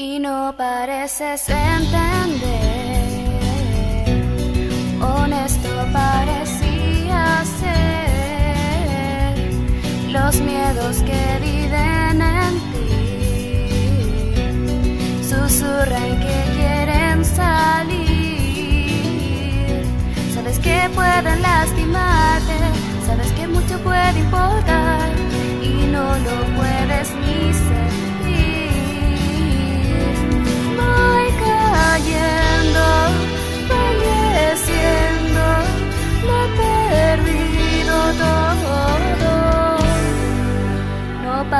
Y no pareces entender, honesto parecía ser los miedos que viven en ti, susurran que quieren salir, sabes que pueden lastimarte, sabes que mucho puede importar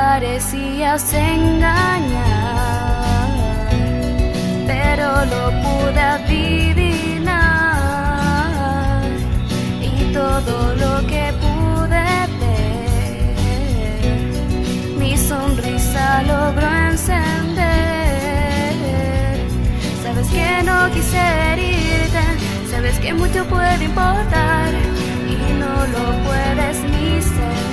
parecías engañar, pero lo pude adivinar y todo lo que pude ver, mi sonrisa logró encender. Sabes que no quise herirte, sabes que mucho puede importar y no lo puedes ni ser.